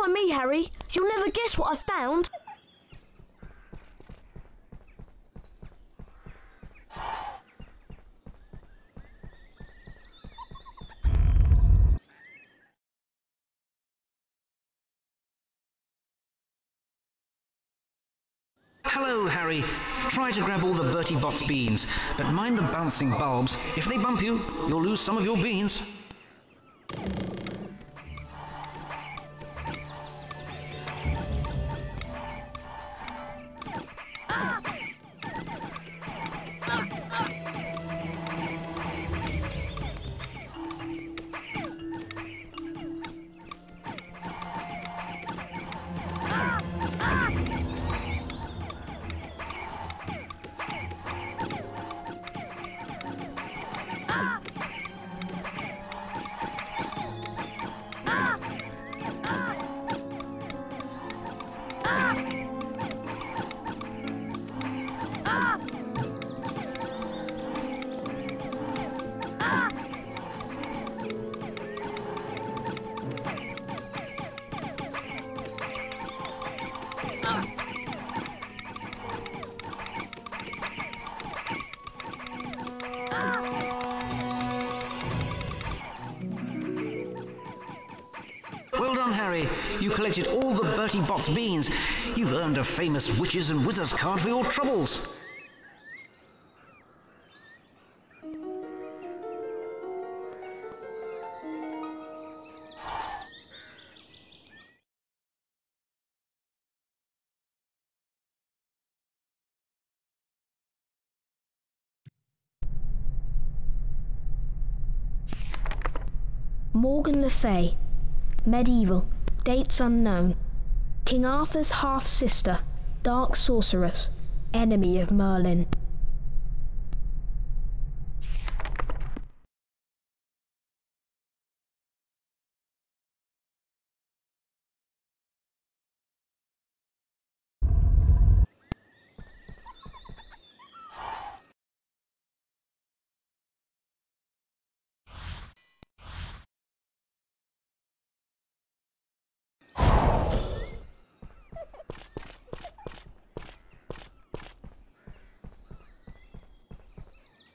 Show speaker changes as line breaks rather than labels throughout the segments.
Follow me, Harry. You'll never guess what I've found.
Hello, Harry. Try to grab all the Bertie Bott's beans, but mind the bouncing bulbs. If they bump you, you'll lose some of your beans. Well done, Harry. You collected all the Bertie Bott's beans. You've earned a famous witches and wizards card for your troubles.
Morgan Le Fay. Medieval. Dates unknown. King Arthur's half sister. Dark sorceress. Enemy of Merlin.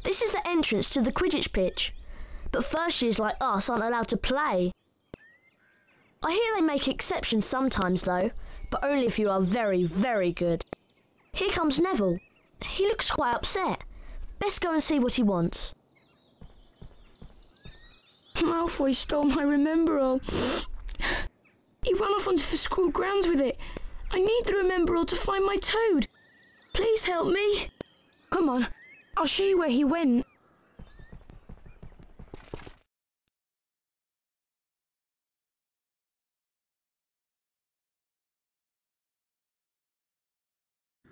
This is the entrance to the Quidditch pitch. But first years like us aren't allowed to play. I hear they make exceptions sometimes though, but only if you are very, very good. Here comes Neville. He looks quite upset. Best go and see what he wants.
Malfoy stole my Remembrall. He ran off onto the school grounds with it. I need the Remembrall to find my toad. Please help me. Come on, I'll show you where he went.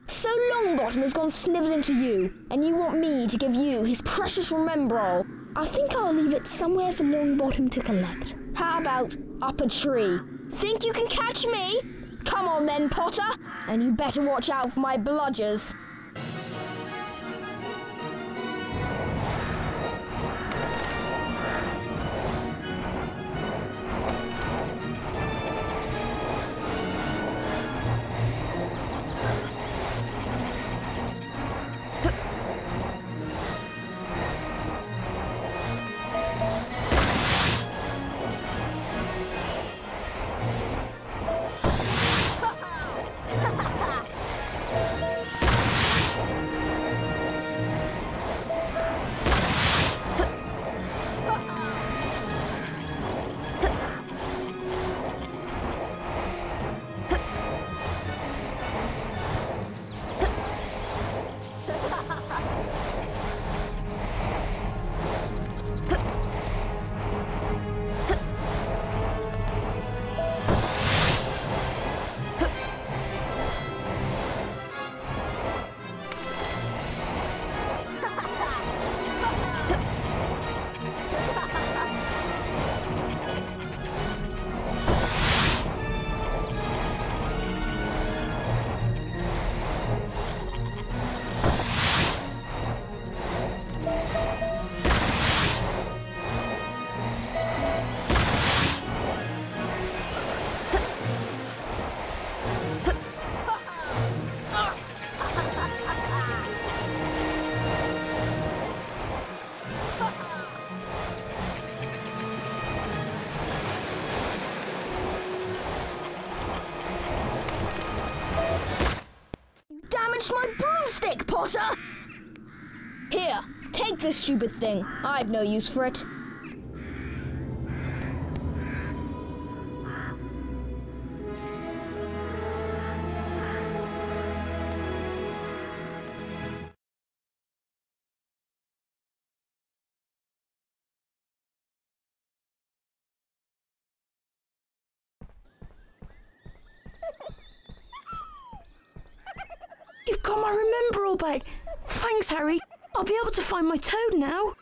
So Longbottom has gone snivelling to you, and you want me to give you his precious remembrall. I think I'll leave it somewhere for Longbottom to collect. How about up a tree? Think you can catch me? Come on then, Potter, and you better watch out for my bludgers. Here, take this stupid thing. I've no use for it.
You've got my remembrall back. Thanks, Harry. I'll be able to find my toad now.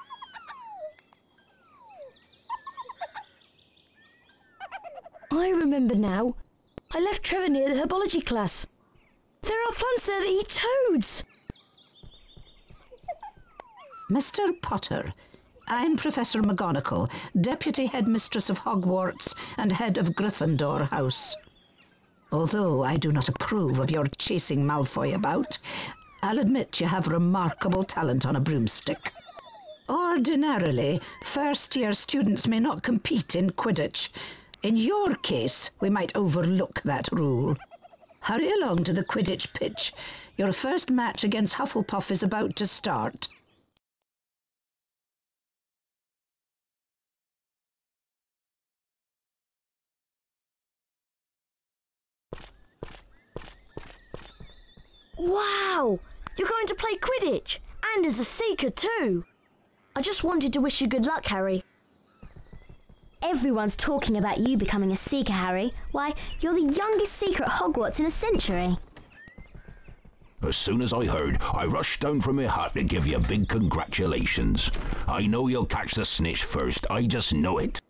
I remember now. I left Trevor near the herbology class. There are plants there that eat toads.
Mr. Potter, I'm Professor McGonagall, Deputy Headmistress of Hogwarts and Head of Gryffindor House. Although I do not approve of your chasing Malfoy about, I'll admit you have remarkable talent on a broomstick. Ordinarily, first year students may not compete in Quidditch. In your case, we might overlook that rule. Hurry along to the Quidditch pitch. Your first match against Hufflepuff is about to start.
Wow! You're going to play Quidditch, and as a Seeker too. I just wanted to wish you good luck, Harry.
Everyone's talking about you becoming a Seeker, Harry. Why, you're the youngest Seeker at Hogwarts in a century.
As soon as I heard, I rushed down from my hut to give you big congratulations. I know you'll catch the snitch first, I just know it.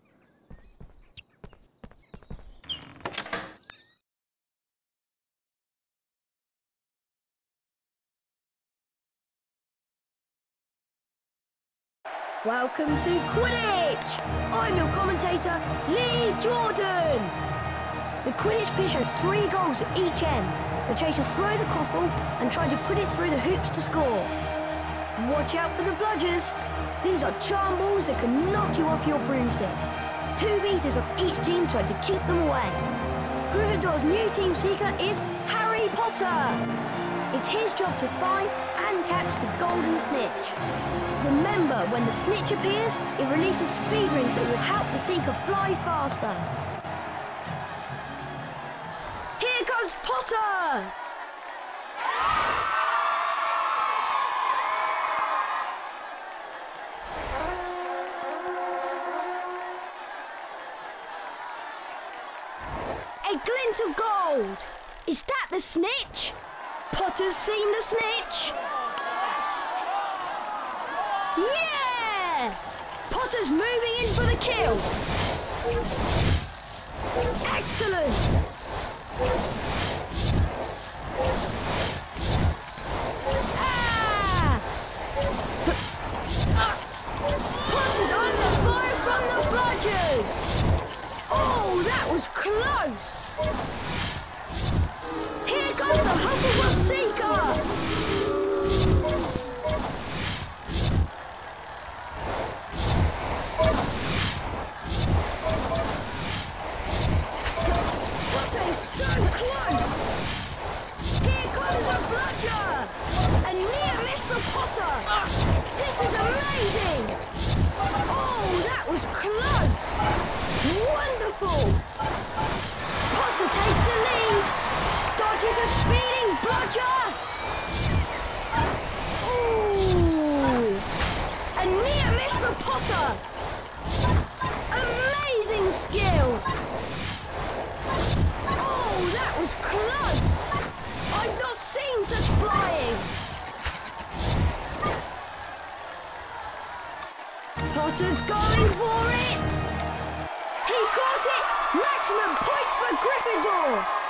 Welcome to Quidditch! I'm your commentator, Lee Jordan! The Quidditch pitch has three goals at each end. The chasers throw the quaffle and try to put it through the hoops to score. Watch out for the bludgers. These are charm balls that can knock you off your broomstick. Two beaters of each team try to keep them away. Gryffindor's new team seeker is Harry Potter. It's his job to find and catch the golden snitch. Remember, when the snitch appears, it releases speed rings that will help the seeker fly faster. Here comes Potter! A glint of gold! Is that the snitch? Potter's seen the snitch! Yeah! Potter's moving in for the kill! Excellent! Potter's going for it! He caught it! Maximum points for Gryffindor!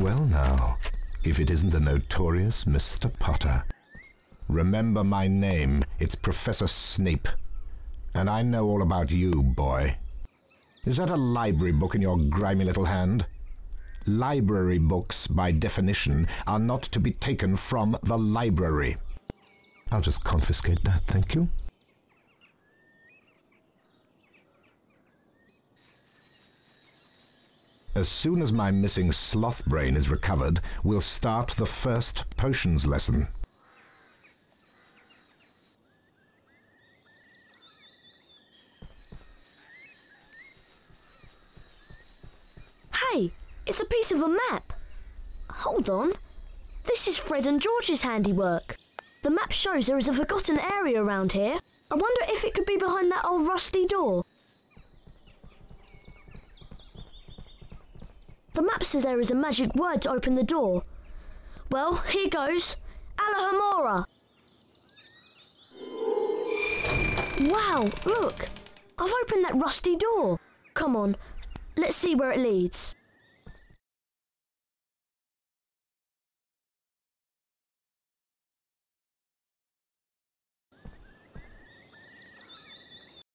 Well now, if it isn't the notorious Mr. Potter. Remember my name, it's Professor Snape. And I know all about you, boy. Is that a library book in your grimy little hand? Library books, by definition, are not to be taken from the library. I'll just confiscate that, thank you. As soon as my missing sloth brain is recovered, we'll start the first potions lesson.
Hey, it's a piece of a map. Hold on. This is Fred and George's handiwork. The map shows there is a forgotten area around here. I wonder if it could be behind that old rusty door. The there is a magic word to open the door. Well, here goes. Alohomora. Wow, look. I've opened that rusty door. Come on, let's see where it leads.